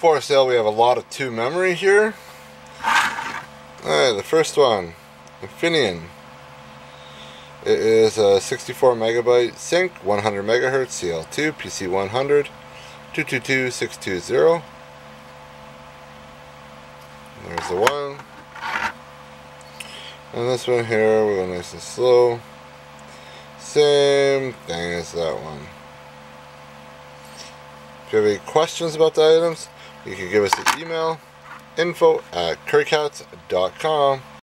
For sale, we have a lot of 2 memory here. Alright, the first one, Infineon. It is a 64 megabyte sync, 100 megahertz CL2 PC100 222620. There's the one. And this one here, we go nice and slow. Same thing as that one. If you have any questions about the items, you can give us an email info at kurycats.com